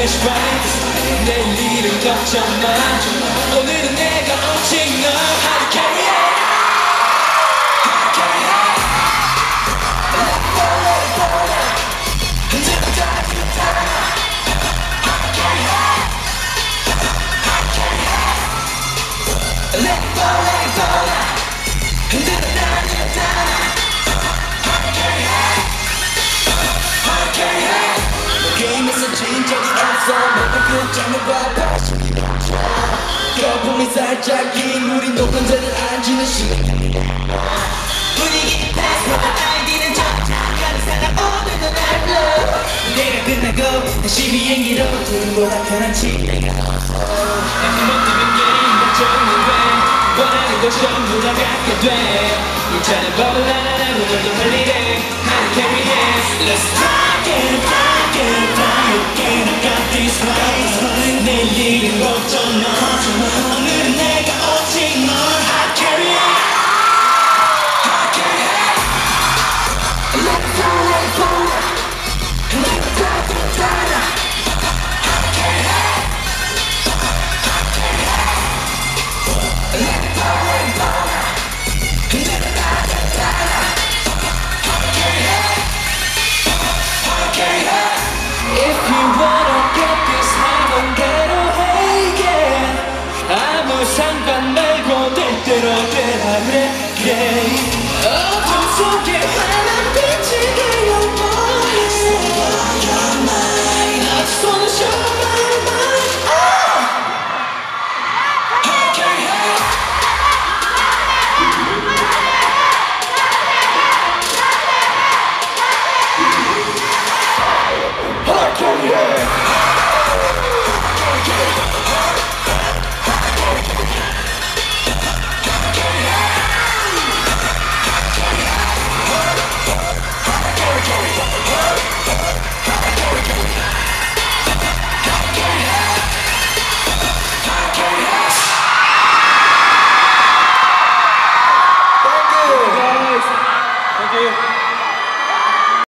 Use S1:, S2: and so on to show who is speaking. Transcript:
S1: I this right 내일은 걱정 마 오늘은 내가 오직 널 하는 carry
S2: Let it go, let go 흔들어 게임에서 모든 끝장을 봐 발성이 넘쳐 거품이 살짝 긴 우리 높은 데를 앉는 시간 분위기 패스 아이디는 점잖가는 사람 오늘도 날 불러 내가 끝나고 다시 비행기로 둘보다 편한 침대가
S1: 한번 뜨면 게임은 정해돼 원하는 걸 전부 다 갖게 돼 일단은 법을 알아 나무들도 할 일에 하는 carry Let's rock and 내일은 걱정 마